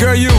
Girl, you.